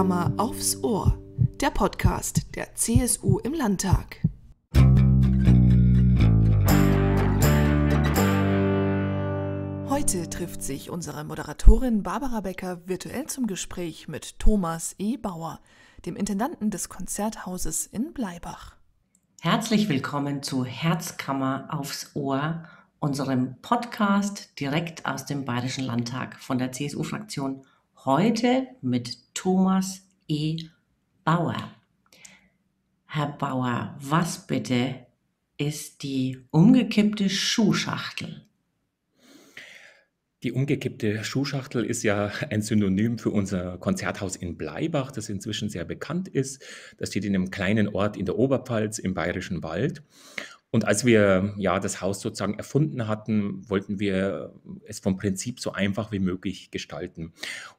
Herzkammer aufs Ohr, der Podcast der CSU im Landtag. Heute trifft sich unsere Moderatorin Barbara Becker virtuell zum Gespräch mit Thomas E. Bauer, dem Intendanten des Konzerthauses in Bleibach. Herzlich willkommen zu Herzkammer aufs Ohr, unserem Podcast direkt aus dem Bayerischen Landtag von der CSU-Fraktion. Heute mit Thomas E. Bauer. Herr Bauer, was bitte ist die umgekippte Schuhschachtel? Die umgekippte Schuhschachtel ist ja ein Synonym für unser Konzerthaus in Bleibach, das inzwischen sehr bekannt ist. Das steht in einem kleinen Ort in der Oberpfalz im Bayerischen Wald. Und als wir ja das Haus sozusagen erfunden hatten, wollten wir es vom Prinzip so einfach wie möglich gestalten.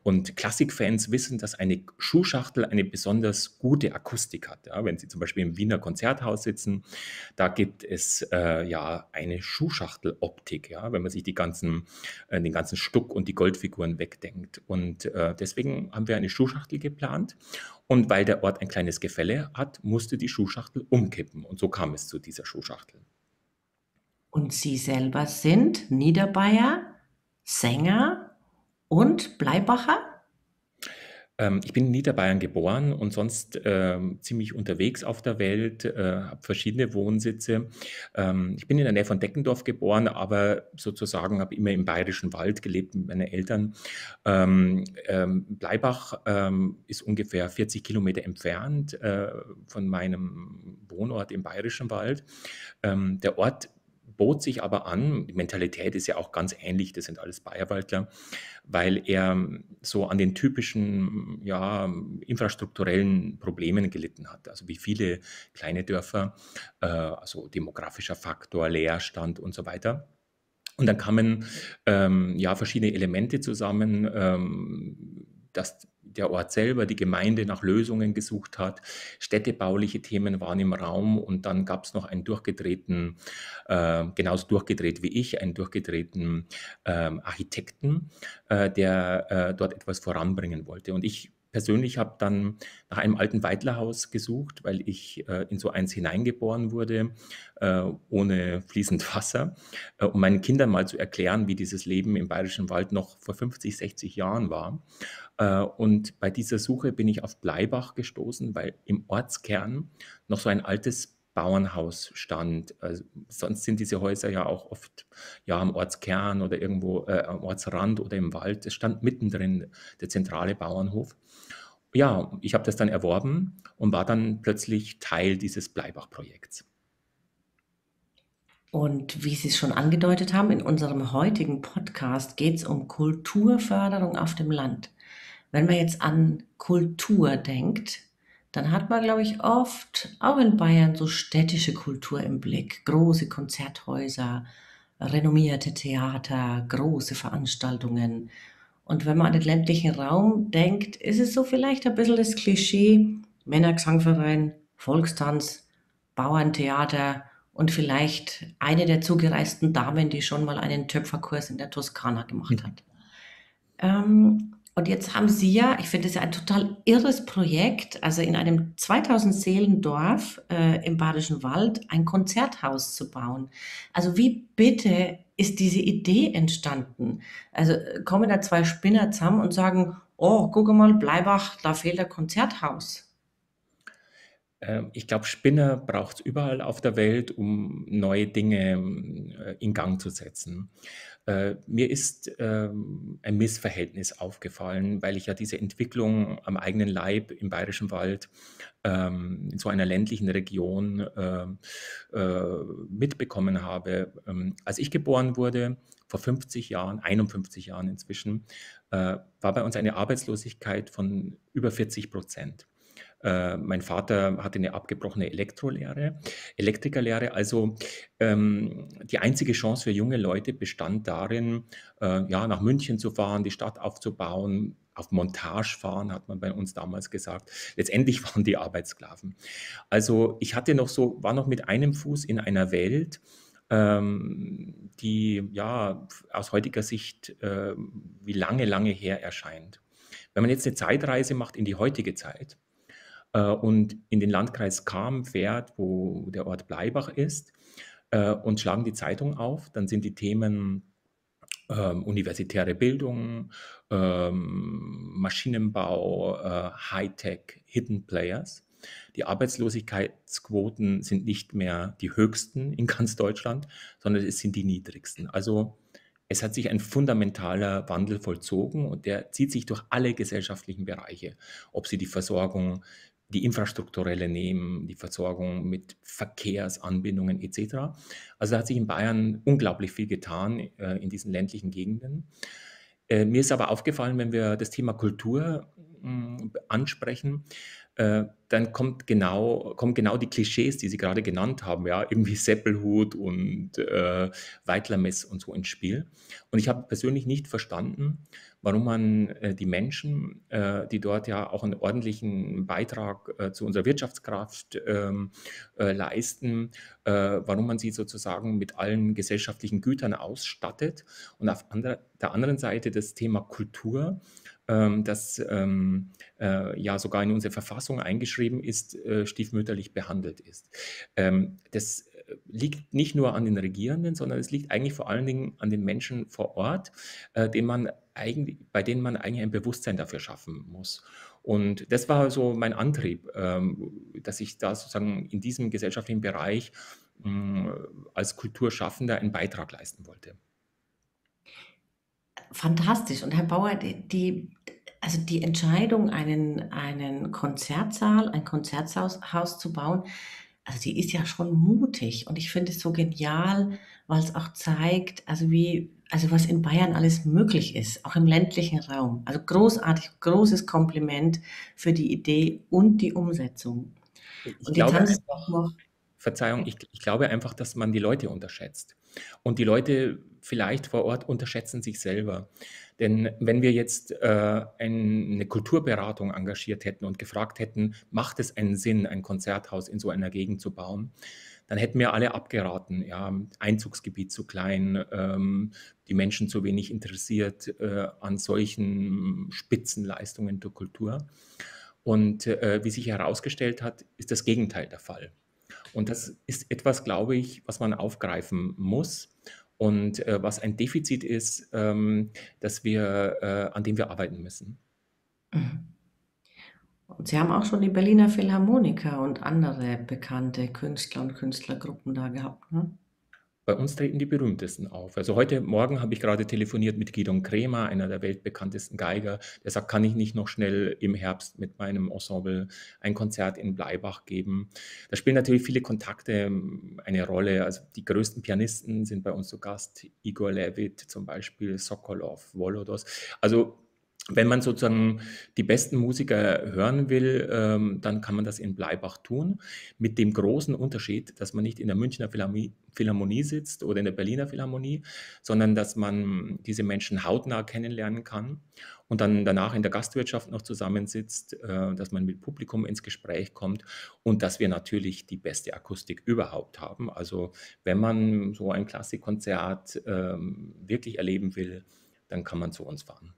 Und Klassikfans wissen, dass eine Schuhschachtel eine besonders gute Akustik hat. Ja, wenn Sie zum Beispiel im Wiener Konzerthaus sitzen, da gibt es äh, ja eine Schuhschachteloptik, ja, wenn man sich die ganzen, äh, den ganzen Stuck und die Goldfiguren wegdenkt. Und äh, deswegen haben wir eine Schuhschachtel geplant. Und weil der Ort ein kleines Gefälle hat, musste die Schuhschachtel umkippen. Und so kam es zu dieser Schuhschachtel. Und Sie selber sind Niederbayer, Sänger und Bleibacher? Ähm, ich bin in Niederbayern geboren und sonst ähm, ziemlich unterwegs auf der Welt, äh, habe verschiedene Wohnsitze. Ähm, ich bin in der Nähe von Deckendorf geboren, aber sozusagen habe immer im Bayerischen Wald gelebt mit meinen Eltern. Ähm, ähm, Bleibach ähm, ist ungefähr 40 Kilometer entfernt äh, von meinem Wohnort im Bayerischen Wald. der Ort bot sich aber an, die Mentalität ist ja auch ganz ähnlich, das sind alles Bayerwaldler, weil er so an den typischen ja, infrastrukturellen Problemen gelitten hat. Also wie viele kleine Dörfer, äh, also demografischer Faktor, Leerstand und so weiter. Und dann kamen ähm, ja verschiedene Elemente zusammen, ähm, dass der Ort selber, die Gemeinde nach Lösungen gesucht hat. Städtebauliche Themen waren im Raum und dann gab es noch einen durchgedrehten, äh, genauso durchgedreht wie ich, einen durchgedrehten äh, Architekten, äh, der äh, dort etwas voranbringen wollte. Und ich persönlich habe dann nach einem alten Weidlerhaus gesucht, weil ich äh, in so eins hineingeboren wurde, äh, ohne fließend Wasser, äh, um meinen Kindern mal zu erklären, wie dieses Leben im Bayerischen Wald noch vor 50, 60 Jahren war. Äh, und bei dieser Suche bin ich auf Bleibach gestoßen, weil im Ortskern noch so ein altes Bauernhaus stand. Also sonst sind diese Häuser ja auch oft ja am Ortskern oder irgendwo äh, am Ortsrand oder im Wald. Es stand mittendrin der zentrale Bauernhof. Ja, ich habe das dann erworben und war dann plötzlich Teil dieses Bleibach-Projekts. Und wie Sie es schon angedeutet haben, in unserem heutigen Podcast geht es um Kulturförderung auf dem Land. Wenn man jetzt an Kultur denkt, dann hat man, glaube ich, oft auch in Bayern so städtische Kultur im Blick. Große Konzerthäuser, renommierte Theater, große Veranstaltungen. Und wenn man an den ländlichen Raum denkt, ist es so vielleicht ein bisschen das Klischee Männergesangverein, Volkstanz, Bauerntheater und vielleicht eine der zugereisten Damen, die schon mal einen Töpferkurs in der Toskana gemacht hat. Ähm, und jetzt haben Sie ja, ich finde es ja ein total irres Projekt, also in einem 2000 Seelen Dorf äh, im Badischen Wald ein Konzerthaus zu bauen. Also wie bitte ist diese Idee entstanden? Also äh, kommen da zwei Spinner zusammen und sagen, oh, guck mal, Bleibach, da fehlt ein Konzerthaus. Ähm, ich glaube, Spinner braucht es überall auf der Welt, um neue Dinge äh, in Gang zu setzen. Äh, mir ist ähm, ein Missverhältnis aufgefallen, weil ich ja diese Entwicklung am eigenen Leib im Bayerischen Wald ähm, in so einer ländlichen Region äh, äh, mitbekommen habe. Ähm, als ich geboren wurde, vor 50 Jahren, 51 Jahren inzwischen, äh, war bei uns eine Arbeitslosigkeit von über 40 Prozent. Äh, mein Vater hatte eine abgebrochene Elektrolehre, Elektrikerlehre. Also ähm, die einzige Chance für junge Leute bestand darin, äh, ja, nach München zu fahren, die Stadt aufzubauen, auf Montage fahren, hat man bei uns damals gesagt. Letztendlich waren die Arbeitssklaven. Also ich hatte noch so, war noch mit einem Fuß in einer Welt, ähm, die ja aus heutiger Sicht äh, wie lange, lange her erscheint. Wenn man jetzt eine Zeitreise macht in die heutige Zeit äh, und in den Landkreis Kam fährt, wo der Ort Bleibach ist, äh, und schlagen die Zeitung auf, dann sind die Themen ähm, universitäre Bildung, ähm, Maschinenbau, äh, Hightech, Hidden Players. Die Arbeitslosigkeitsquoten sind nicht mehr die höchsten in ganz Deutschland, sondern es sind die niedrigsten. Also es hat sich ein fundamentaler Wandel vollzogen und der zieht sich durch alle gesellschaftlichen Bereiche, ob sie die Versorgung, die infrastrukturelle nehmen, die Versorgung mit Verkehrsanbindungen etc. Also da hat sich in Bayern unglaublich viel getan äh, in diesen ländlichen Gegenden. Äh, mir ist aber aufgefallen, wenn wir das Thema Kultur mh, hm, ansprechen, äh, dann kommt genau, kommen genau die Klischees, die Sie gerade genannt haben, ja, irgendwie Seppelhut und äh, Weitlermess und so ins Spiel. Und ich habe persönlich nicht verstanden, warum man äh, die Menschen, äh, die dort ja auch einen ordentlichen Beitrag äh, zu unserer Wirtschaftskraft ähm, äh, leisten, äh, warum man sie sozusagen mit allen gesellschaftlichen Gütern ausstattet und auf andere, der anderen Seite das Thema Kultur ähm, das ähm, äh, ja sogar in unsere Verfassung eingeschrieben ist, äh, stiefmütterlich behandelt ist. Ähm, das äh, liegt nicht nur an den Regierenden, sondern es liegt eigentlich vor allen Dingen an den Menschen vor Ort, äh, denen man eigentlich, bei denen man eigentlich ein Bewusstsein dafür schaffen muss. Und das war so mein Antrieb, ähm, dass ich da sozusagen in diesem gesellschaftlichen Bereich mh, als Kulturschaffender einen Beitrag leisten wollte. Fantastisch. Und Herr Bauer, die, also die Entscheidung, einen, einen Konzertsaal, ein Konzerthaus Haus zu bauen, also die ist ja schon mutig. Und ich finde es so genial, weil es auch zeigt, also wie, also was in Bayern alles möglich ist, auch im ländlichen Raum. Also großartig, großes Kompliment für die Idee und die Umsetzung. Ich und glaube, jetzt haben Sie auch noch. Verzeihung, ich, ich glaube einfach, dass man die Leute unterschätzt. Und die Leute vielleicht vor Ort unterschätzen sich selber. Denn wenn wir jetzt äh, eine Kulturberatung engagiert hätten und gefragt hätten, macht es einen Sinn, ein Konzerthaus in so einer Gegend zu bauen, dann hätten wir alle abgeraten. Ja, Einzugsgebiet zu klein, ähm, die Menschen zu wenig interessiert äh, an solchen Spitzenleistungen der Kultur. Und äh, wie sich herausgestellt hat, ist das Gegenteil der Fall. Und das ist etwas, glaube ich, was man aufgreifen muss und äh, was ein Defizit ist, ähm, dass wir, äh, an dem wir arbeiten müssen. Mhm. Und Sie haben auch schon die Berliner Philharmoniker und andere bekannte Künstler und Künstlergruppen da gehabt, ne? Bei uns treten die berühmtesten auf. Also heute Morgen habe ich gerade telefoniert mit Gidon Kremer, einer der weltbekanntesten Geiger. Der sagt, kann ich nicht noch schnell im Herbst mit meinem Ensemble ein Konzert in Bleibach geben? Da spielen natürlich viele Kontakte ähm, eine Rolle. Also die größten Pianisten sind bei uns zu Gast. Igor Levit zum Beispiel, Sokolov, Volodos. Also wenn man sozusagen die besten Musiker hören will, ähm, dann kann man das in Bleibach tun. Mit dem großen Unterschied, dass man nicht in der Münchner Philharmonie, sitzt oder in der Berliner Philharmonie, sondern dass man diese Menschen hautnah kennenlernen kann und dann danach in der Gastwirtschaft noch zusammensitzt, äh, dass man mit Publikum ins Gespräch kommt und dass wir natürlich die beste Akustik überhaupt haben. Also wenn man so ein Klassikkonzert ähm, wirklich erleben will, dann kann man zu uns fahren.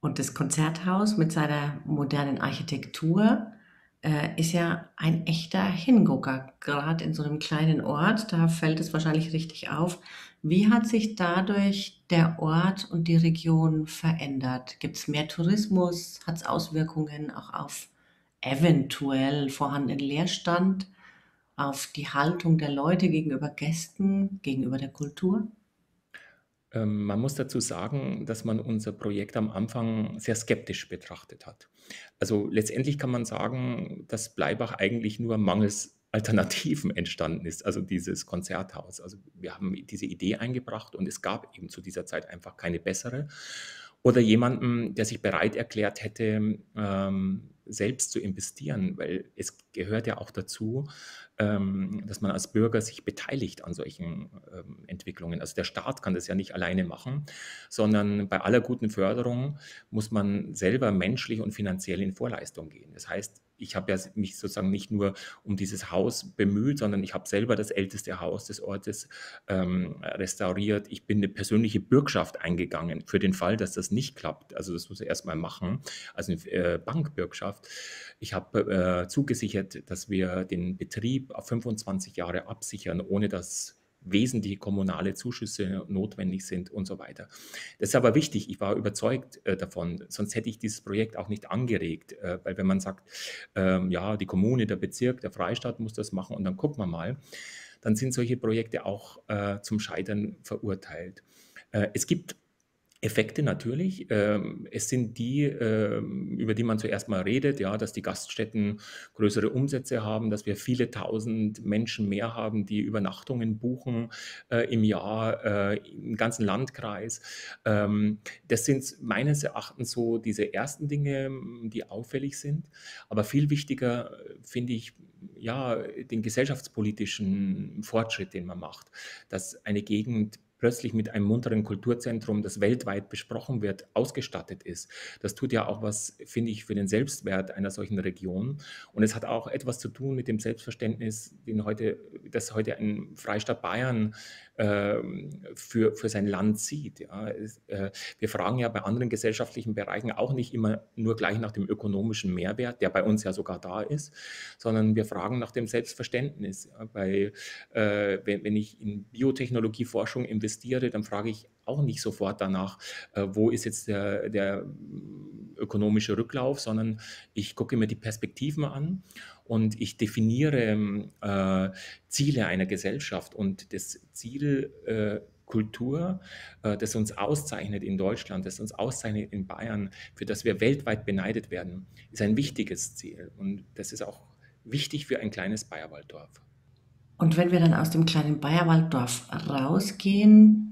Und das Konzerthaus mit seiner modernen Architektur äh, ist ja ein echter Hingucker, gerade in so einem kleinen Ort. Da fällt es wahrscheinlich richtig auf. Wie hat sich dadurch der Ort und die Region verändert? Gibt es mehr Tourismus? Hat es Auswirkungen auch auf eventuell vorhandenen Leerstand, auf die Haltung der Leute gegenüber Gästen, gegenüber der Kultur? Ähm, man muss dazu sagen, dass man unser Projekt am Anfang sehr skeptisch betrachtet hat. Also letztendlich kann man sagen, dass Bleibach eigentlich nur mangels Alternativen entstanden ist, also dieses Konzerthaus. Also wir haben diese Idee eingebracht und es gab eben zu dieser Zeit einfach keine bessere. Oder jemanden, der sich bereit erklärt hätte, ähm, selbst zu investieren, weil es gehört ja auch dazu, ähm, dass man als Bürger sich beteiligt an solchen ähm, Entwicklungen. Also der Staat kann das ja nicht alleine machen, sondern bei aller guten Förderung muss man selber menschlich und finanziell in Vorleistung gehen. Das heißt, ich habe ja mich sozusagen nicht nur um dieses Haus bemüht, sondern ich habe selber das älteste Haus des Ortes ähm, restauriert. Ich bin eine persönliche Bürgschaft eingegangen für den Fall, dass das nicht klappt. Also das muss ich erstmal machen, also eine äh, Bankbürgschaft. Ich habe äh, zugesichert, dass wir den Betrieb auf 25 Jahre absichern, ohne dass wesentliche kommunale Zuschüsse notwendig sind und so weiter. Das ist aber wichtig. Ich war überzeugt äh, davon, sonst hätte ich dieses Projekt auch nicht angeregt, äh, weil wenn man sagt, ähm, ja, die Kommune, der Bezirk, der Freistaat muss das machen und dann gucken wir mal, dann sind solche Projekte auch äh, zum Scheitern verurteilt. Es gibt Effekte natürlich. Ähm, es sind die, ähm, über die man zuerst mal redet, ja, dass die Gaststätten größere Umsätze haben, dass wir viele tausend Menschen mehr haben, die Übernachtungen buchen äh, im Jahr äh, im ganzen Landkreis. Ähm, das sind meines Erachtens so diese ersten Dinge, die auffällig sind. Aber viel wichtiger finde ich ja den gesellschaftspolitischen Fortschritt, den man macht, dass eine Gegend plötzlich mit einem munteren Kulturzentrum, das weltweit besprochen wird, ausgestattet ist. Das tut ja auch was, finde ich, für den Selbstwert einer solchen Region. Und es hat auch etwas zu tun mit dem Selbstverständnis, den heute, das heute ein Freistaat Bayern für, für sein Land sieht. Ja. Äh, wir fragen ja bei anderen gesellschaftlichen Bereichen auch nicht immer nur gleich nach dem ökonomischen Mehrwert, der bei uns ja sogar da ist, sondern wir fragen nach dem Selbstverständnis. Ja. Bei, äh, wenn, wenn ich in Biotechnologieforschung investiere, dann frage ich auch nicht sofort danach, äh, wo ist jetzt der, der ökonomische Rücklauf, sondern ich gucke mir die Perspektiven an und ich definiere äh, Ziele einer Gesellschaft und das Ziel äh, Kultur, äh, das uns auszeichnet in Deutschland, das uns auszeichnet in Bayern, für das wir weltweit beneidet werden, ist ein wichtiges Ziel. Und das ist auch wichtig für ein kleines Bayerwalddorf. Und wenn wir dann aus dem kleinen Bayerwalddorf rausgehen,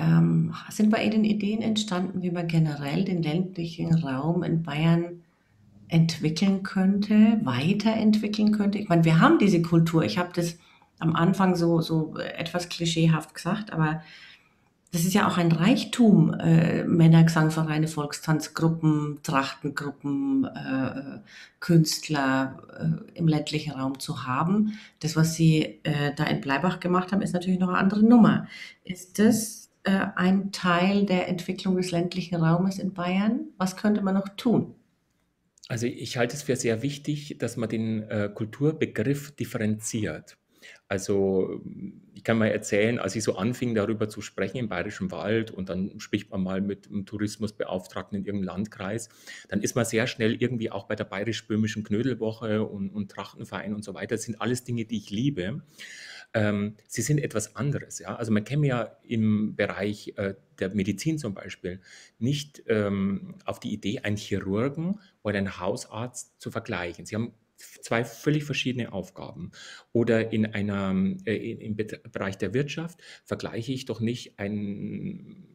ähm, sind bei Ihnen Ideen entstanden, wie man generell den ländlichen Raum in Bayern entwickeln könnte, weiterentwickeln könnte. Ich meine, wir haben diese Kultur. Ich habe das am Anfang so, so etwas klischeehaft gesagt, aber das ist ja auch ein Reichtum, äh, Männergesangvereine, Volkstanzgruppen, Trachtengruppen, äh, Künstler äh, im ländlichen Raum zu haben. Das, was Sie äh, da in Bleibach gemacht haben, ist natürlich noch eine andere Nummer. Ist das äh, ein Teil der Entwicklung des ländlichen Raumes in Bayern? Was könnte man noch tun? Also ich halte es für sehr wichtig, dass man den äh, Kulturbegriff differenziert. Also ich kann mal erzählen, als ich so anfing, darüber zu sprechen im Bayerischen Wald und dann spricht man mal mit einem Tourismusbeauftragten in irgendeinem Landkreis, dann ist man sehr schnell irgendwie auch bei der Bayerisch-Böhmischen Knödelwoche und, und Trachtenverein und so weiter. Das sind alles Dinge, die ich liebe. Ähm, sie sind etwas anderes. Ja? Also man käme ja im Bereich äh, der Medizin zum Beispiel nicht ähm, auf die Idee, einen Chirurgen oder einen Hausarzt zu vergleichen. Sie haben zwei völlig verschiedene Aufgaben. Oder in einer, äh, im Bereich der Wirtschaft vergleiche ich doch nicht einen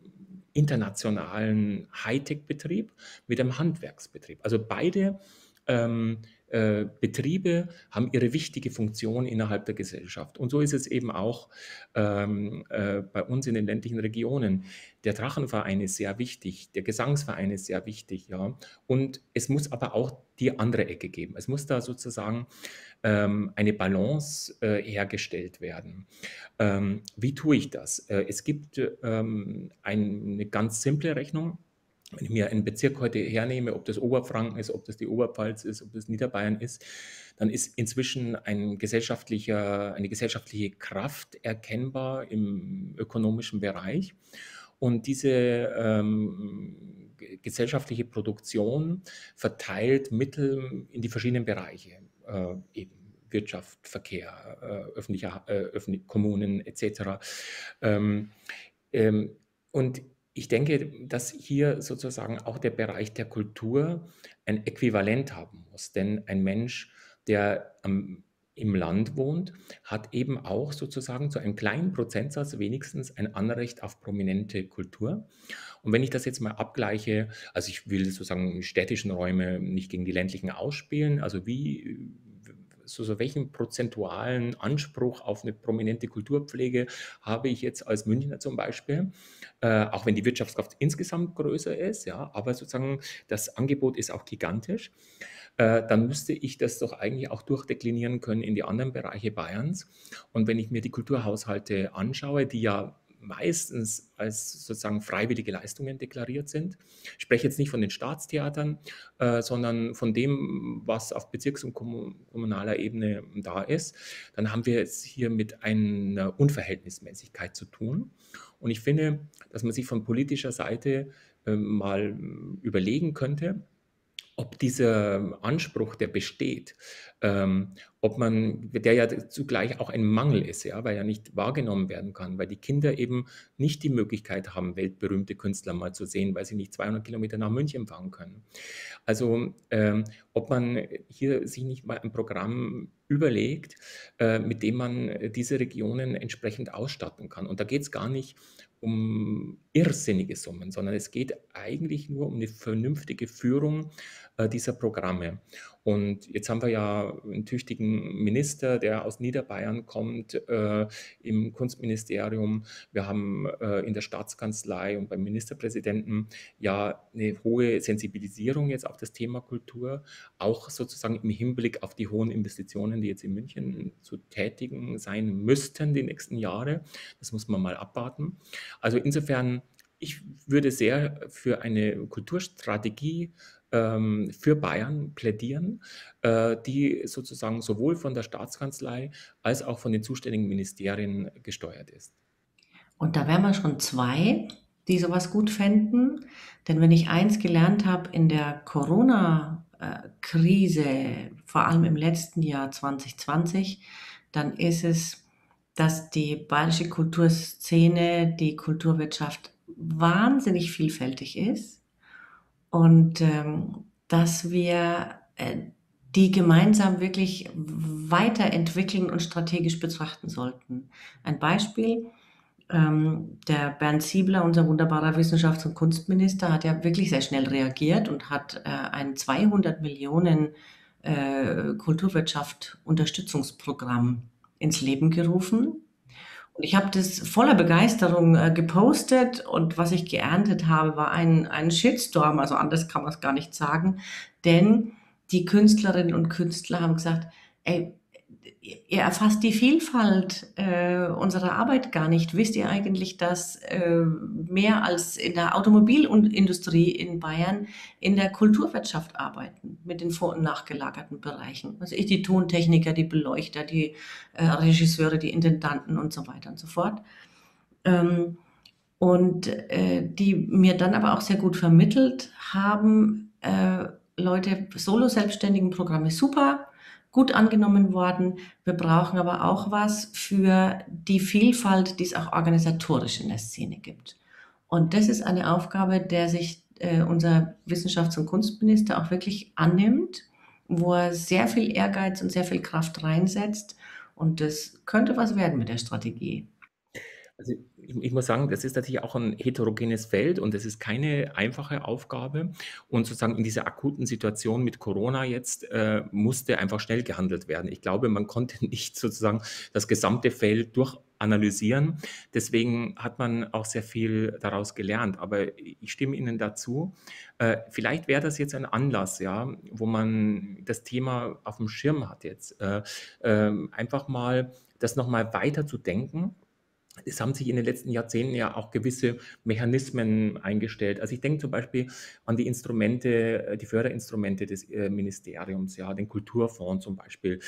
internationalen Hightech-Betrieb mit einem Handwerksbetrieb. Also beide ähm, äh, Betriebe haben ihre wichtige Funktion innerhalb der Gesellschaft. Und so ist es eben auch ähm, äh, bei uns in den ländlichen Regionen. Der Drachenverein ist sehr wichtig, der Gesangsverein ist sehr wichtig, ja. Und es muss aber auch die andere Ecke geben. Es muss da sozusagen ähm, eine Balance äh, hergestellt werden. Ähm, wie tue ich das? Äh, es gibt ähm, eine ganz simple Rechnung wenn ich mir einen Bezirk heute hernehme, ob das Oberfranken ist, ob das die Oberpfalz ist, ob das Niederbayern ist, dann ist inzwischen ein gesellschaftlicher, eine gesellschaftliche Kraft erkennbar im ökonomischen Bereich. Und diese ähm, gesellschaftliche Produktion verteilt Mittel in die verschiedenen Bereiche, äh, eben Wirtschaft, Verkehr, äh, öffentliche, äh, öffentliche Kommunen etc. Ähm, ähm, und ich denke, dass hier sozusagen auch der Bereich der Kultur ein Äquivalent haben muss. Denn ein Mensch, der am, im Land wohnt, hat eben auch sozusagen zu einem kleinen Prozentsatz wenigstens ein Anrecht auf prominente Kultur. Und wenn ich das jetzt mal abgleiche, also ich will sozusagen städtischen Räume nicht gegen die ländlichen ausspielen, also wie so, so welchen prozentualen Anspruch auf eine prominente Kulturpflege habe ich jetzt als Münchner zum Beispiel, äh, auch wenn die Wirtschaftskraft insgesamt größer ist, ja, aber sozusagen das Angebot ist auch gigantisch. äh, dann müsste ich das doch eigentlich auch durchdeklinieren können in die anderen Bereiche Bayerns. Und wenn ich mir die Kulturhaushalte anschaue, die ja meistens als sozusagen freiwillige Leistungen deklariert sind. Ich spreche jetzt nicht von den Staatstheatern, äh, sondern von dem, was auf Bezirks- und kommunaler Ebene da ist. Dann haben wir es hier mit einer Unverhältnismäßigkeit zu tun. Und ich finde, dass man sich von politischer Seite äh, mal überlegen könnte, ob dieser Anspruch, der besteht, ähm, ob man, der ja zugleich auch ein Mangel ist, ja, weil er nicht wahrgenommen werden kann, weil die Kinder eben nicht die Möglichkeit haben, weltberühmte Künstler mal zu sehen, weil sie nicht 200 Kilometer nach München fahren können. Also ähm, ob man hier sich nicht mal ein Programm überlegt, äh, mit dem man diese Regionen entsprechend ausstatten kann. Und da geht es gar nicht um irrsinnige Summen, sondern es geht eigentlich nur um eine vernünftige Führung äh, dieser Programme. Und jetzt haben wir ja einen tüchtigen Minister, der aus Niederbayern kommt, äh, im Kunstministerium. Wir haben äh, in der Staatskanzlei und beim Ministerpräsidenten ja eine hohe Sensibilisierung jetzt auf das Thema Kultur, auch sozusagen im Hinblick auf die hohen Investitionen, die jetzt in München zu tätigen sein müssten die nächsten Jahre. Das muss man mal abwarten. Also insofern, ich würde sehr für eine Kulturstrategie ähm, für Bayern plädieren, äh, die sozusagen sowohl von der Staatskanzlei als auch von den zuständigen Ministerien gesteuert ist. Und da wären wir schon zwei, die sowas gut fänden. Denn wenn ich eins gelernt habe in der Corona-Krise, vor allem im letzten Jahr 2020, dann ist es, dass die bayerische Kulturszene, die Kulturwirtschaft wahnsinnig vielfältig ist und ähm, dass wir äh, die gemeinsam wirklich weiterentwickeln und strategisch betrachten sollten. Ein Beispiel, ähm, der Bernd Siebler, unser wunderbarer Wissenschafts- und Kunstminister, hat ja wirklich sehr schnell reagiert und hat äh, ein 200 Millionen äh, Kulturwirtschaft Unterstützungsprogramm ins Leben gerufen und ich habe das voller Begeisterung äh, gepostet und was ich geerntet habe, war ein, ein Shitstorm, also anders kann man es gar nicht sagen, denn die Künstlerinnen und Künstler haben gesagt, ey, ihr erfasst die Vielfalt äh, unserer Arbeit gar nicht. Wisst ihr eigentlich, dass äh, mehr als in der Automobilindustrie in Bayern in der Kulturwirtschaft arbeiten mit den vor- und nachgelagerten Bereichen? Also ich, die Tontechniker, die Beleuchter, die äh, Regisseure, die Intendanten und so weiter und so fort. Ähm, und äh, die mir dann aber auch sehr gut vermittelt haben, äh, Leute, Solo-Selbstständigen Programme super, gut angenommen worden. Wir brauchen aber auch was für die Vielfalt, die es auch organisatorisch in der Szene gibt. Und das ist eine Aufgabe, der sich äh, unser Wissenschafts- und Kunstminister auch wirklich annimmt, wo er sehr viel Ehrgeiz und sehr viel Kraft reinsetzt. Und das könnte was werden mit der Strategie. Also ich, ich, muss sagen, das ist natürlich auch ein heterogenes Feld und das ist keine einfache Aufgabe. Und sozusagen in dieser akuten Situation mit Corona jetzt äh, musste einfach schnell gehandelt werden. Ich glaube, man konnte nicht sozusagen das gesamte Feld durchanalysieren. Deswegen hat man auch sehr viel daraus gelernt. Aber ich stimme Ihnen dazu. Äh, vielleicht wäre das jetzt ein Anlass, ja, wo man das Thema auf dem Schirm hat jetzt. Äh, ähm, einfach mal das nochmal weiter zu denken es haben sich in den letzten Jahrzehnten ja auch gewisse Mechanismen eingestellt. Also ich denke zum Beispiel an die Instrumente, äh, die Förderinstrumente des äh, Ministeriums, ja, den Kulturfonds zum Beispiel.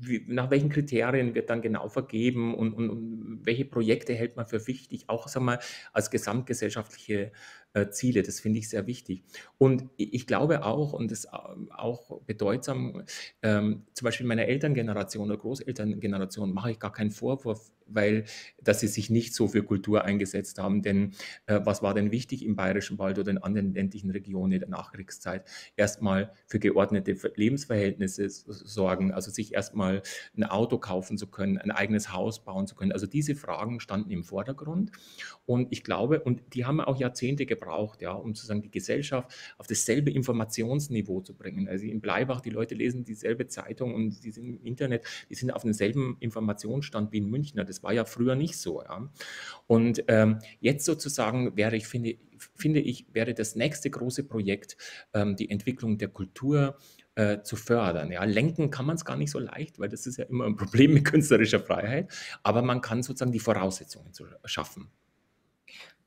Wie, nach welchen Kriterien wird dann genau vergeben und, und, und, welche Projekte hält man für wichtig, auch sagen wir, als gesamtgesellschaftliche äh, Ziele. Das finde ich sehr wichtig. Und ich glaube auch, und das auch bedeutsam, ähm, zum Beispiel meiner Elterngeneration oder Großelterngeneration mache ich gar keinen Vorwurf, weil dass sie sich nicht so für Kultur eingesetzt haben. Denn äh, was war denn wichtig im Bayerischen Wald oder in anderen ländlichen Regionen der Nachkriegszeit? Erstmal für geordnete Lebensverhältnisse sorgen, also sich erstmal ein Auto kaufen zu können, ein eigenes Haus bauen zu können. Also diese Fragen standen im Vordergrund. Und ich glaube, und die haben auch Jahrzehnte gebraucht, braucht, ja, um sozusagen die Gesellschaft auf dasselbe Informationsniveau zu bringen. Also in Bleibach, die Leute lesen dieselbe Zeitung und die sind im Internet, die sind auf demselben Informationsstand wie in Münchner. Das war ja früher nicht so. Ja. Und ähm, jetzt sozusagen wäre ich, finde, finde ich, wäre das nächste große Projekt ähm, die Entwicklung der Kultur äh, zu fördern. Ja, lenken kann man es gar nicht so leicht, weil das ist ja immer ein Problem mit künstlerischer Freiheit, aber man kann sozusagen die Voraussetzungen zu schaffen.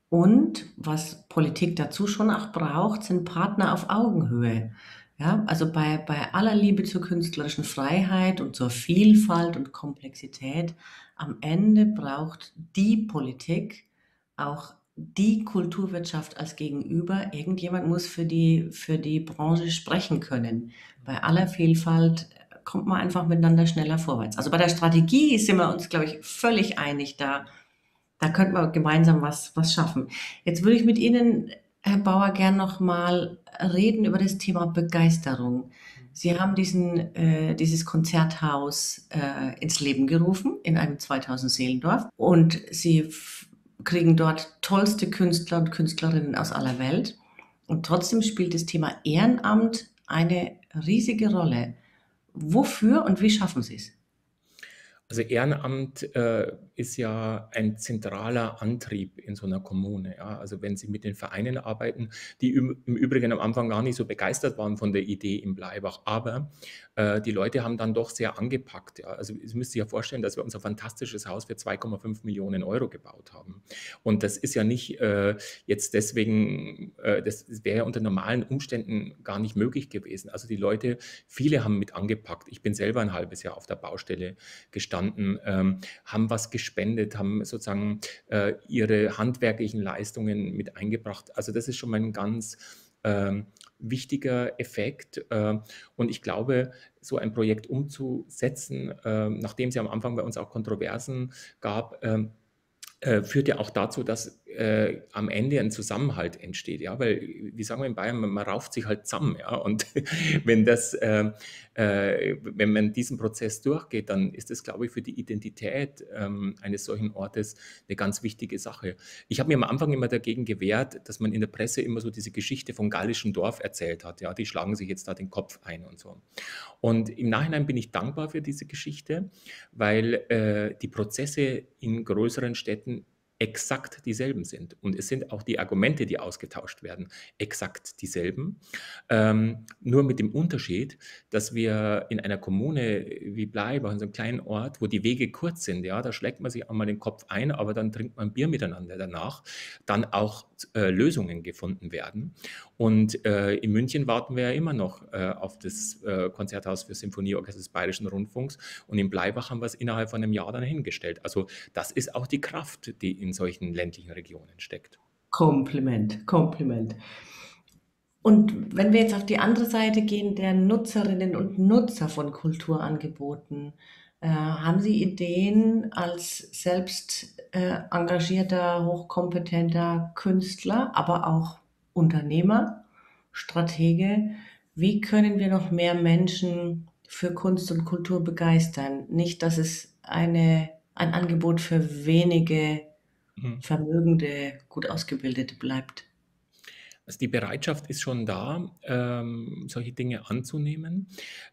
Und was Politik dazu schon auch braucht, sind Partner auf Augenhöhe. Ja, also bei, bei aller Liebe zur künstlerischen Freiheit und zur Vielfalt und Komplexität, am Ende braucht die Politik auch die Kulturwirtschaft als Gegenüber. Irgendjemand muss für die, für die Branche sprechen können. Bei aller Vielfalt kommt man einfach miteinander schneller vorwärts. Also bei der Strategie sind wir uns, glaube ich, völlig einig. Da, da könnten wir gemeinsam was, was schaffen. Jetzt würde ich mit Ihnen, Herr Bauer, gern noch mal reden über das Thema Begeisterung. Sie haben diesen, äh, dieses Konzerthaus äh, ins Leben gerufen in einem 2000 Seelendorf und Sie kriegen dort tollste Künstler und Künstlerinnen aus aller Welt. Und trotzdem spielt das Thema Ehrenamt eine riesige Rolle. Wofür und wie schaffen Sie es? Also Ehrenamt äh, ist ja ein zentraler Antrieb in so einer Kommune. Ja? Also wenn Sie mit den Vereinen arbeiten, die im, Übrigen am Anfang gar nicht so begeistert waren von der Idee im Bleibach, aber äh, die Leute haben dann doch sehr angepackt. Ja? Also Sie müssen sich ja vorstellen, dass wir unser fantastisches Haus für 2,5 Millionen Euro gebaut haben. Und das ist ja nicht äh, jetzt deswegen, äh, das wäre ja unter normalen Umständen gar nicht möglich gewesen. Also die Leute, viele haben mit angepackt. Ich bin selber ein halbes Jahr auf der Baustelle gestanden gestanden, ähm, haben was gespendet, haben sozusagen äh, ihre handwerklichen Leistungen mit eingebracht. Also das ist schon mal ein ganz ähm, wichtiger Effekt. Äh, und ich glaube, so ein Projekt umzusetzen, äh, nachdem es ja am Anfang bei uns auch Kontroversen gab, ähm, äh, führt ja auch dazu, dass äh, am Ende ein Zusammenhalt entsteht, ja, weil, wie sagen wir in Bayern, man, man rauft sich halt zusammen, ja, und wenn das, äh, äh, wenn man diesen Prozess durchgeht, dann ist das, glaube ich, für die Identität ähm, eines solchen Ortes eine ganz wichtige Sache. Ich habe mir am Anfang immer dagegen gewehrt, dass man in der Presse immer so diese Geschichte vom gallischen Dorf erzählt hat, ja, die schlagen sich jetzt da den Kopf ein und so. Und im Nachhinein bin ich dankbar für diese Geschichte, weil äh, die Prozesse in größeren Städten exakt dieselben sind. Und es sind auch die Argumente, die ausgetauscht werden, exakt dieselben. Ähm, nur mit dem Unterschied, dass wir in einer Kommune wie Bleibach, in so einem kleinen Ort, wo die Wege kurz sind, ja, da schlägt man sich einmal den Kopf ein, aber dann trinkt man Bier miteinander danach, dann auch äh, Lösungen gefunden werden. Und äh, in München warten wir ja immer noch äh, auf das äh, Konzerthaus für Symphonieorchester des Bayerischen Rundfunks und in Bleibach haben wir es innerhalb von einem Jahr dann hingestellt. Also das ist auch die Kraft, die in solchen ländlichen Regionen steckt. Kompliment, Kompliment. Und wenn wir jetzt auf die andere Seite gehen, der Nutzerinnen und Nutzer von Kulturangeboten, äh, haben Sie Ideen als selbst äh, engagierter, hochkompetenter Künstler, aber auch Unternehmer, Stratege? Wie können wir noch mehr Menschen für Kunst und Kultur begeistern? Nicht, dass es eine, ein Angebot für wenige Mhm. Vermögende, gut Ausgebildete bleibt. Also die Bereitschaft ist schon da, ähm, solche Dinge anzunehmen.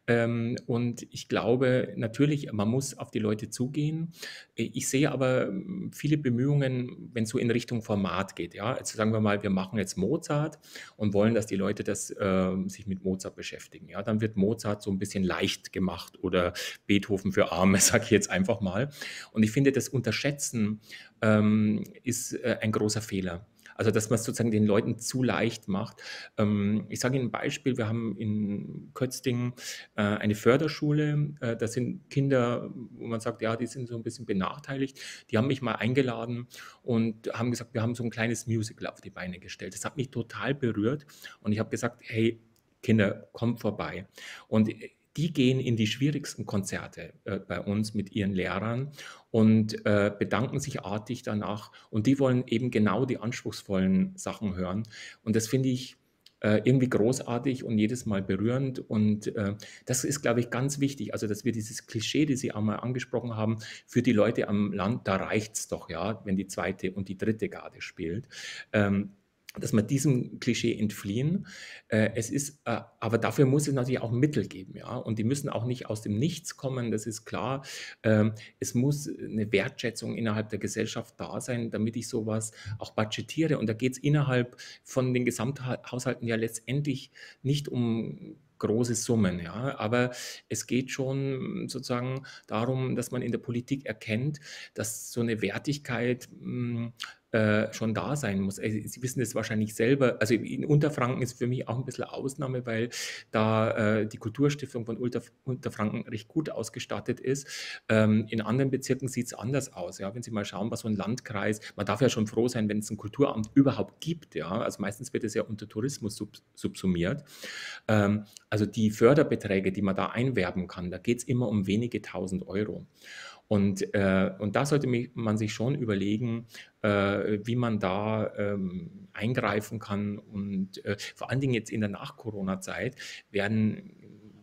Ähm, und ich glaube natürlich, man muss auf die Leute zugehen. Ich sehe aber ähm, viele Bemühungen, wenn es so in Richtung Format geht. Ja, also sagen wir mal, wir machen jetzt Mozart und wollen, dass die Leute das, äh, sich mit Mozart beschäftigen. Ja, dann wird Mozart so ein bisschen leicht gemacht oder Beethoven für Arme, sage ich jetzt einfach mal. Und ich finde, das Unterschätzen ähm, ist äh, ein großer Fehler. Also dass man es sozusagen den Leuten zu leicht macht. Ähm, ich sage Ihnen ein Beispiel, wir haben in Kötzting äh, eine Förderschule, äh, da sind Kinder, wo man sagt, ja, die sind so ein bisschen benachteiligt. Die haben mich mal eingeladen und haben gesagt, wir haben so ein kleines Musical auf die Beine gestellt. Das hat mich total berührt und ich habe gesagt, hey, Kinder, kommt vorbei. Und die gehen in die schwierigsten Konzerte äh, bei uns mit ihren Lehrern und äh, bedanken sich artig danach. Und die wollen eben genau die anspruchsvollen Sachen hören. Und das finde ich äh, irgendwie großartig und jedes Mal berührend. Und äh, das ist, glaube ich, ganz wichtig. Also, dass wir dieses Klischee, das Sie auch mal angesprochen haben, für die Leute am Land, da reicht es doch, ja, wenn die zweite und die dritte Garde spielt. Ähm, dass wir diesem Klischee entfliehen. Äh, es ist, äh, aber dafür muss es natürlich auch Mittel geben, ja. Und die müssen auch nicht aus dem Nichts kommen, das ist klar. Ähm, es muss eine Wertschätzung innerhalb der Gesellschaft da sein, damit ich sowas auch budgetiere. Und da geht es innerhalb von den Gesamthaushalten ja letztendlich nicht um große Summen, ja. Aber es geht schon sozusagen darum, dass man in der Politik erkennt, dass so eine Wertigkeit mh, hm, äh, schon da sein muss. Also, Sie wissen es wahrscheinlich selber. Also in Unterfranken ist für mich auch ein bisschen Ausnahme, weil da äh, die Kulturstiftung von Unter Unterfranken recht gut ausgestattet ist. Ähm, in anderen Bezirken sieht es anders aus. Ja? Wenn Sie mal schauen, was so ein Landkreis, man darf ja schon froh sein, wenn es ein Kulturamt überhaupt gibt. Ja? Also meistens wird es ja unter Tourismus sub subsumiert. Ähm, also die Förderbeträge, die man da einwerben kann, da geht es immer um wenige tausend Euro. Und, äh, und da sollte man sich schon überlegen, äh, wie man da ähm, eingreifen kann. Und äh, vor allen Dingen jetzt in der Nach-Corona-Zeit werden,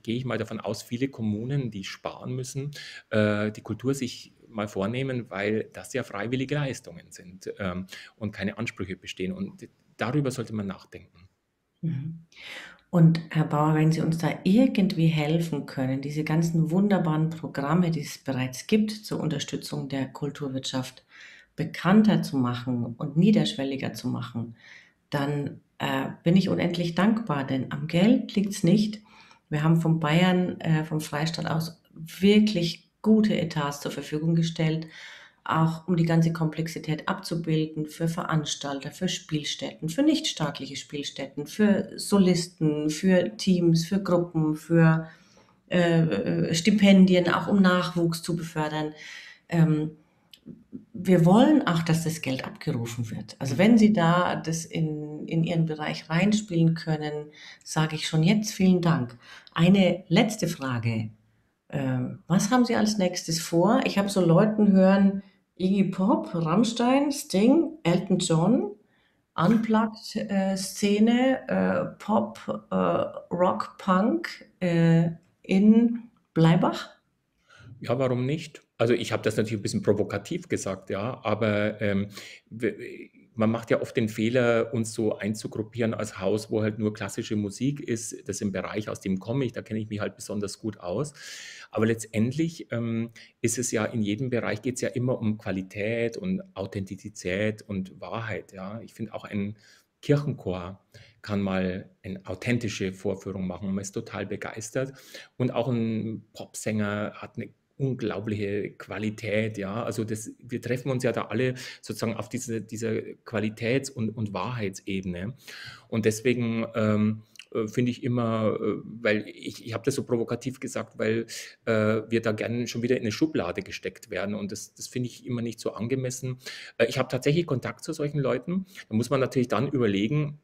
gehe ich mal davon aus, viele Kommunen, die sparen müssen, äh, die Kultur sich mal vornehmen, weil das ja freiwillige Leistungen sind ähm, und keine Ansprüche bestehen. Und darüber sollte man nachdenken. Mhm. Und Herr Bauer, wenn Sie uns da irgendwie helfen können, diese ganzen wunderbaren Programme, die es bereits gibt zur Unterstützung der Kulturwirtschaft, bekannter zu machen und niederschwelliger zu machen, dann äh, bin ich unendlich dankbar, denn am Geld liegt es nicht. Wir haben von Bayern, äh, vom Freistaat aus wirklich gute Etats zur Verfügung gestellt auch um die ganze Komplexität abzubilden für Veranstalter, für Spielstätten, für nichtstaatliche Spielstätten, für Solisten, für Teams, für Gruppen, für äh, Stipendien, auch um Nachwuchs zu befördern. Ähm, wir wollen auch, dass das Geld abgerufen wird. Also wenn Sie da das in, in Ihren Bereich reinspielen können, sage ich schon jetzt vielen Dank. Eine letzte Frage. Ähm, was haben Sie als nächstes vor? Ich habe so Leuten hören, Iggy Pop, Rammstein, Sting, Elton John, Unplugged-Szene, äh, Pop, äh, Rock, Punk äh, in Bleibach? Ja, warum nicht? Also ich habe das natürlich ein bisschen provokativ gesagt, ja, aber ähm, man macht ja oft den Fehler, uns so einzugruppieren als Haus, wo halt nur klassische Musik ist. Das ist ein Bereich, aus dem komme ich, da kenne ich mich halt besonders gut aus. Aber letztendlich ähm, ist es ja in jedem Bereich geht es ja immer um Qualität und Authentizität und Wahrheit. Ja, ich finde auch ein Kirchenchor kann mal eine authentische Vorführung machen. Man ist total begeistert. Und auch ein Popsänger hat eine unglaubliche Qualität, ja. Also das, wir treffen uns ja da alle sozusagen auf diese, dieser Qualitäts- und, und Wahrheitsebene. Und deswegen ähm, äh, finde ich immer, äh, weil ich, ich habe das so provokativ gesagt, weil äh, wir da gerne schon wieder in eine Schublade gesteckt werden und das, das finde ich immer nicht so angemessen. Äh, ich habe tatsächlich Kontakt zu solchen Leuten. Da muss man natürlich dann überlegen,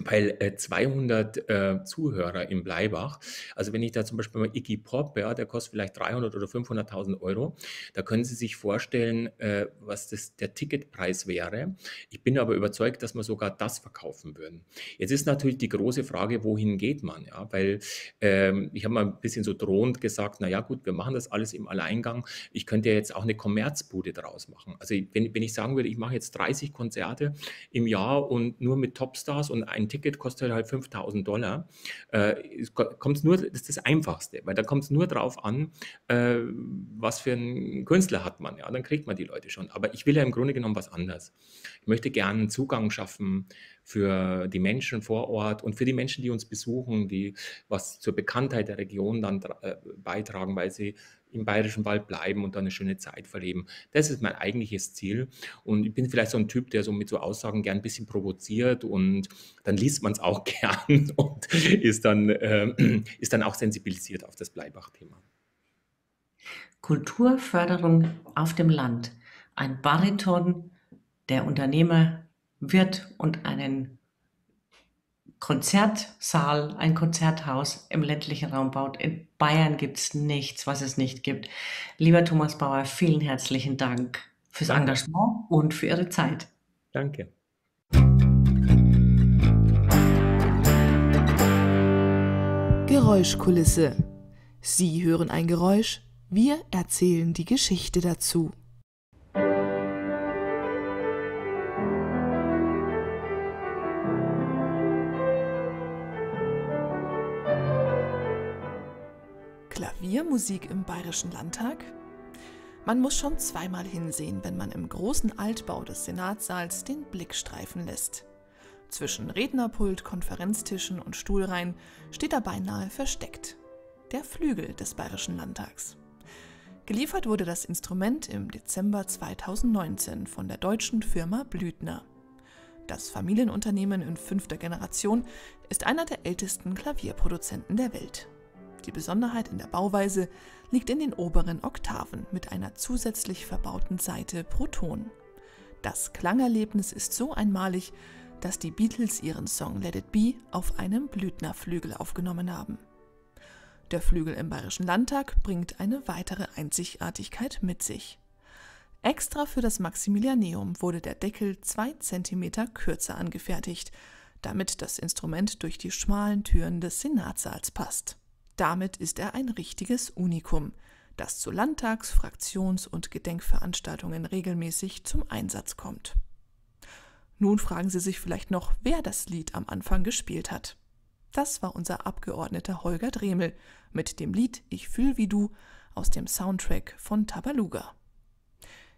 weil äh, 200 äh, Zuhörer im Bleibach, also wenn ich da zum Beispiel mal Iggy Pop, ja, der kostet vielleicht 300 oder 500.000 Euro, da können Sie sich vorstellen, äh, was das, der Ticketpreis wäre. Ich bin aber überzeugt, dass wir sogar das verkaufen würden. Jetzt ist natürlich die große Frage, wohin geht man, ja, weil ähm, ich habe mal ein bisschen so drohend gesagt, na ja gut, wir machen das alles im Alleingang. Ich könnte ja jetzt auch eine Kommerzbude draus machen. Also wenn, wenn ich sagen würde, ich mache jetzt 30 Konzerte im Jahr und nur mit Topstars und ein Ticket kostet halt 5000 Dollar. Äh, nur, das ist das Einfachste, weil da kommt es nur drauf an, äh, was für einen Künstler hat man. Ja, dann kriegt man die Leute schon. Aber ich will ja im Grunde genommen was anderes. Ich möchte gerne Zugang schaffen für die Menschen vor Ort und für die Menschen, die uns besuchen, die was zur Bekanntheit der Region dann äh, beitragen, weil sie im Bayerischen Wald bleiben und da eine schöne Zeit verleben. Das ist mein eigentliches Ziel. Und ich bin vielleicht so ein Typ, der so mit so Aussagen gern ein bisschen provoziert und dann liest man es auch gern und ist dann, äh, ist dann auch sensibilisiert auf das Bleibach-Thema. Kulturförderung auf dem Land. Ein Bariton, der Unternehmer wird und einen Konzertsaal, ein Konzerthaus im ländlichen Raum baut. In Bayern gibt es nichts, was es nicht gibt. Lieber Thomas Bauer, vielen herzlichen Dank fürs Danke. Engagement und für Ihre Zeit. Danke. Geräuschkulisse. Sie hören ein Geräusch, wir erzählen die Geschichte dazu. Klaviermusik im Bayerischen Landtag? Man muss schon zweimal hinsehen, wenn man im großen Altbau des Senatssaals den Blick streifen lässt. Zwischen Rednerpult, Konferenztischen und Stuhlreihen steht er beinahe versteckt. Der Flügel des Bayerischen Landtags. Geliefert wurde das Instrument im Dezember 2019 von der deutschen Firma Blüthner. Das Familienunternehmen in fünfter Generation ist einer der ältesten Klavierproduzenten der Welt. Die Besonderheit in der Bauweise liegt in den oberen Oktaven mit einer zusätzlich verbauten Saite pro Ton. Das Klangerlebnis ist so einmalig, dass die Beatles ihren Song Let It Be auf einem Blüthner-Flügel aufgenommen haben. Der Flügel im Bayerischen Landtag bringt eine weitere Einzigartigkeit mit sich. Extra für das Maximilianeum wurde der Deckel zwei Zentimeter kürzer angefertigt, damit das Instrument durch die schmalen Türen des Senatssaals passt. Damit ist er ein richtiges Unikum, das zu Landtags-, Fraktions- und Gedenkveranstaltungen regelmäßig zum Einsatz kommt. Nun fragen Sie sich vielleicht noch, wer das Lied am Anfang gespielt hat. Das war unser Abgeordneter Holger Dremel mit dem Lied Ich fühl wie du aus dem Soundtrack von Tabaluga.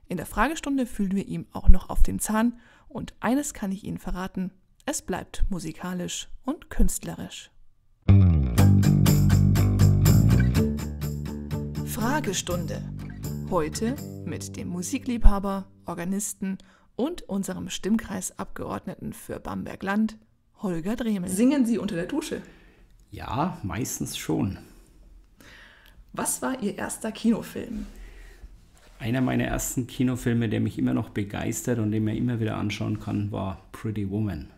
In der Fragestunde fühlen wir ihm auch noch auf den Zahn und eines kann ich Ihnen verraten, es bleibt musikalisch und künstlerisch. Fragestunde. Heute mit dem Musikliebhaber, Organisten und unserem Stimmkreisabgeordneten für Bamberg-Land, Holger Dremel. Singen Sie unter der Dusche? Ja, meistens schon. Was war Ihr erster Kinofilm? Einer meiner ersten Kinofilme, der mich immer noch begeistert und den man immer wieder anschauen kann, war Pretty Woman.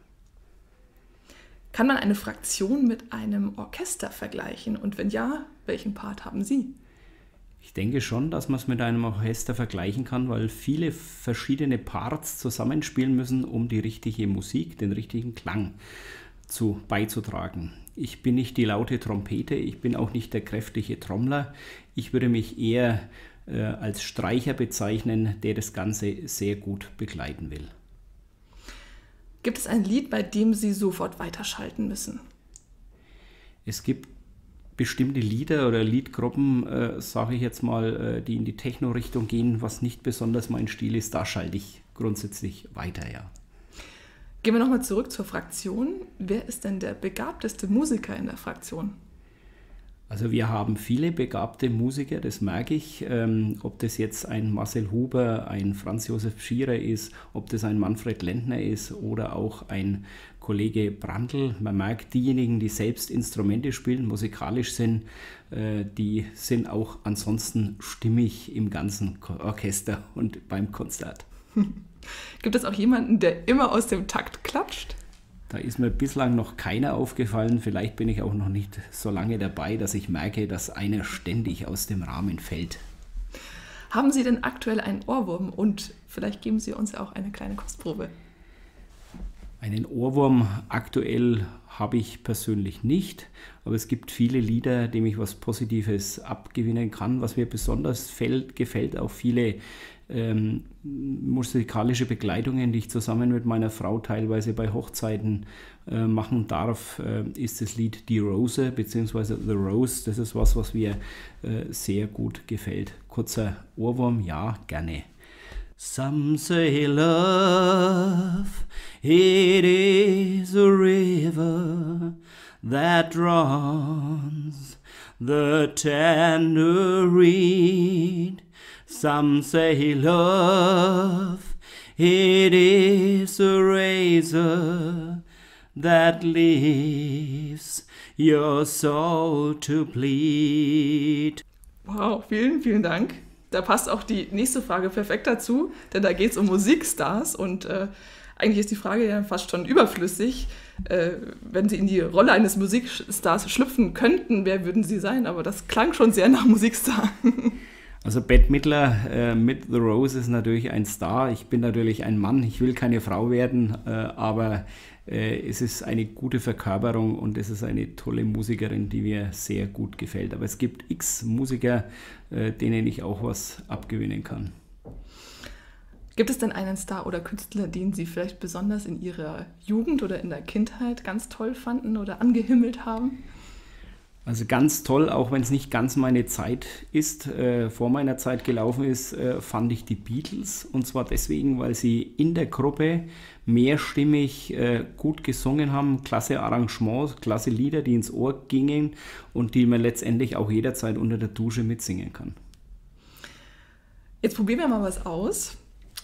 Kann man eine Fraktion mit einem Orchester vergleichen? Und wenn ja, welchen Part haben Sie? Ich denke schon, dass man es mit einem Orchester vergleichen kann, weil viele verschiedene Parts zusammenspielen müssen, um die richtige Musik, den richtigen Klang zu, beizutragen. Ich bin nicht die laute Trompete, ich bin auch nicht der kräftige Trommler. Ich würde mich eher äh, als Streicher bezeichnen, der das Ganze sehr gut begleiten will. Gibt es ein Lied, bei dem Sie sofort weiterschalten müssen? Es gibt bestimmte Lieder oder Liedgruppen, äh, sage ich jetzt mal, äh, die in die Techno-Richtung gehen, was nicht besonders mein Stil ist, da schalte ich grundsätzlich weiter, ja. Gehen wir nochmal zurück zur Fraktion. Wer ist denn der begabteste Musiker in der Fraktion? Also wir haben viele begabte Musiker, das merke ich. Ähm, ob das jetzt ein Marcel Huber, ein Franz Josef Schierer ist, ob das ein Manfred Lendner ist oder auch ein Kollege Brandl. Man merkt, diejenigen, die selbst Instrumente spielen, musikalisch sind, äh, die sind auch ansonsten stimmig im ganzen Orchester und beim Konzert. Gibt es auch jemanden, der immer aus dem Takt klatscht? Da ist mir bislang noch keiner aufgefallen. Vielleicht bin ich auch noch nicht so lange dabei, dass ich merke, dass einer ständig aus dem Rahmen fällt. Haben Sie denn aktuell einen Ohrwurm und vielleicht geben Sie uns auch eine kleine Kostprobe? Einen Ohrwurm aktuell habe ich persönlich nicht, aber es gibt viele Lieder, dem ich was Positives abgewinnen kann. Was mir besonders fällt, gefällt, auch viele ähm, musikalische Begleitungen, die ich zusammen mit meiner Frau teilweise bei Hochzeiten äh, machen darf, äh, ist das Lied Die Rose bzw. The Rose. Das ist was, was mir äh, sehr gut gefällt. Kurzer Ohrwurm, ja, gerne. Some say love, it is a river that drowns the tender reed. Some say love, it is a razor that leaves your soul to bleed. Wow, vielen, vielen Dank. Da passt auch die nächste Frage perfekt dazu, denn da geht es um Musikstars und äh, eigentlich ist die Frage ja fast schon überflüssig. Äh, wenn Sie in die Rolle eines Musikstars schlüpfen könnten, wer würden Sie sein? Aber das klang schon sehr nach Musikstar. Also Bette Midler äh, mit The Rose ist natürlich ein Star. Ich bin natürlich ein Mann, ich will keine Frau werden, äh, aber äh, es ist eine gute Verkörperung und es ist eine tolle Musikerin, die mir sehr gut gefällt. Aber es gibt x Musiker, äh, denen ich auch was abgewinnen kann. Gibt es denn einen Star oder Künstler, den Sie vielleicht besonders in Ihrer Jugend oder in der Kindheit ganz toll fanden oder angehimmelt haben? Also ganz toll, auch wenn es nicht ganz meine Zeit ist, äh, vor meiner Zeit gelaufen ist, äh, fand ich die Beatles. Und zwar deswegen, weil sie in der Gruppe mehrstimmig äh, gut gesungen haben, klasse Arrangements, klasse Lieder, die ins Ohr gingen und die man letztendlich auch jederzeit unter der Dusche mitsingen kann. Jetzt probieren wir mal was aus.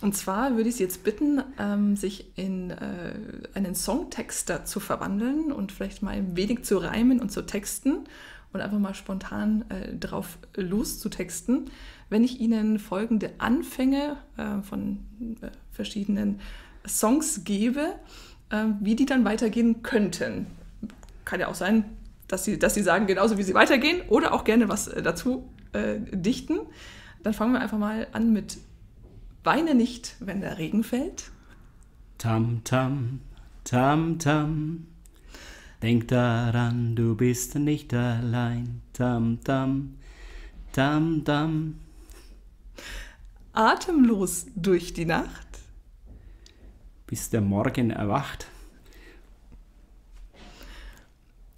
Und zwar würde ich Sie jetzt bitten, ähm, sich in äh, einen Songtexter zu verwandeln und vielleicht mal ein wenig zu reimen und zu texten und einfach mal spontan äh, drauf loszutexten. Wenn ich Ihnen folgende Anfänge äh, von äh, verschiedenen Songs gebe, äh, wie die dann weitergehen könnten. Kann ja auch sein, dass Sie, dass Sie sagen, genauso wie sie weitergehen oder auch gerne was äh, dazu dichten. Dann fangen wir einfach mal an mit Weine nicht, wenn der Regen fällt. Tam, tam, tam, tam. Denk daran, du bist nicht allein. Tam, tam, tam, tam. Atemlos durch die Nacht. Bis der Morgen erwacht.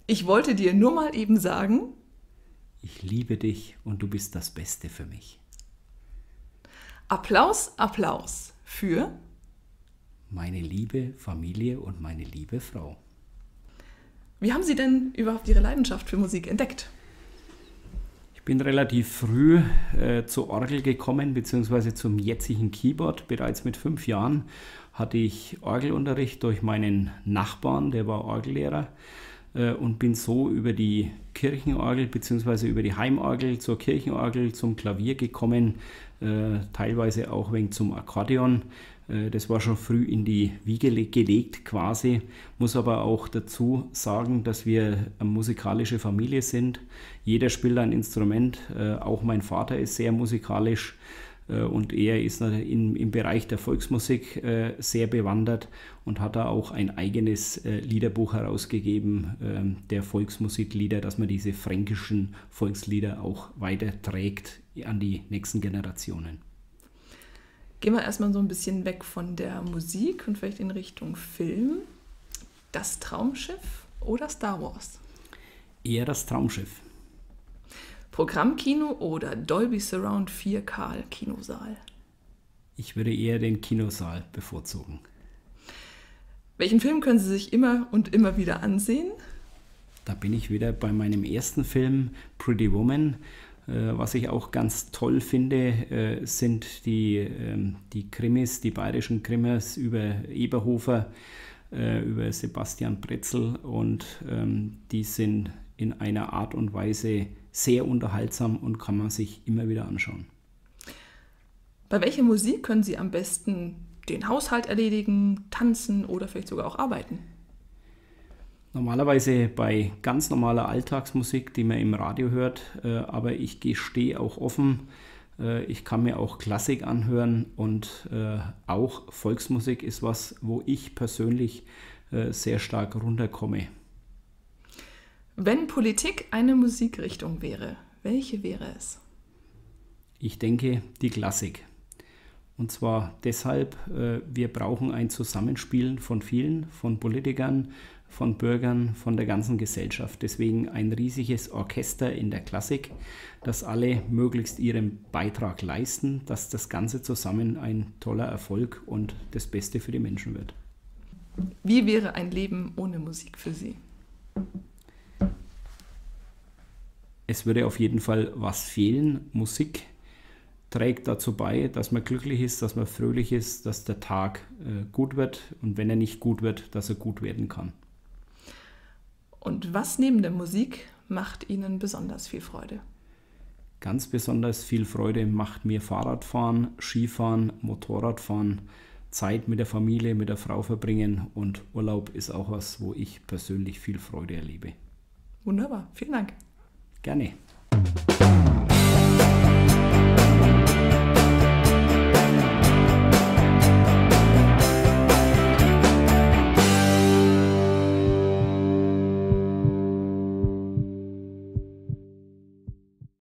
Ich wollte dir nur mal eben sagen. Ich liebe dich und du bist das Beste für mich. Applaus, Applaus für meine liebe Familie und meine liebe Frau. Wie haben Sie denn überhaupt Ihre Leidenschaft für Musik entdeckt? Ich bin relativ früh äh, zur Orgel gekommen, beziehungsweise zum jetzigen Keyboard. Bereits mit fünf Jahren hatte ich Orgelunterricht durch meinen Nachbarn, der war Orgellehrer, und bin so über die Kirchenorgel beziehungsweise über die Heimorgel zur Kirchenorgel zum Klavier gekommen, äh, teilweise auch wegen zum Akkordeon. Äh, das war schon früh in die Wiege gelegt quasi. Muss aber auch dazu sagen, dass wir eine musikalische Familie sind. Jeder spielt ein Instrument. Äh, auch mein Vater ist sehr musikalisch und er ist in, im Bereich der Volksmusik sehr bewandert und hat da auch ein eigenes Liederbuch herausgegeben, ähm, der Volksmusiklieder, dass man diese fränkischen Volkslieder auch weiterträgt an die nächsten Generationen. Gehen wir erstmal so ein bisschen weg von der Musik und vielleicht in Richtung Film. Das Traumschiff oder Star Wars? Eher das Traumschiff. Programmkino oder Dolby Surround 4K Kinosaal? Ich würde eher den Kinosaal bevorzugen. Welchen Film können Sie sich immer und immer wieder ansehen? Da bin ich wieder bei meinem ersten Film Pretty Woman äh, was ich auch ganz toll finde, äh, sind die, ähm, die Krimis, die bayerischen Krimis über Eberhofer, äh, über Sebastian Pretzel und ähm, die sind in einer Art und Weise sehr unterhaltsam und kann man sich immer wieder anschauen. Bei welcher Musik können Sie am besten den Haushalt erledigen, tanzen oder vielleicht sogar auch arbeiten? Normalerweise bei ganz normaler Alltagsmusik, die man im Radio hört, äh, aber ich gestehe auch offen, äh, ich kann mir auch Klassik anhören und äh, auch Volksmusik ist was, wo ich persönlich sehr stark runterkomme. Wenn Politik eine Musikrichtung wäre, welche wäre es? Ich denke die Klassik. Und zwar deshalb, wir brauchen ein Zusammenspielen von vielen, von Politikern, von Bürgern, von der ganzen Gesellschaft. Deswegen ein riesiges Orchester in der Klassik, dass alle möglichst ihren Beitrag leisten, dass das Ganze zusammen ein toller Erfolg und das Beste für die Menschen wird. Wie wäre ein Leben ohne Musik für Sie? Es würde auf jeden Fall was fehlen. Musik trägt dazu bei, dass man glücklich ist, dass man fröhlich ist, dass der Tag äh, gut wird und wenn er nicht gut wird, dass er gut werden kann. Und was neben der Musik macht Ihnen besonders viel Freude? Ganz besonders viel Freude macht mir Fahrradfahren, Skifahren, Motorradfahren, Zeit mit der Familie, mit der Frau verbringen und Urlaub ist auch was, wo ich persönlich viel Freude erlebe. Wunderbar, vielen Dank. Gerne.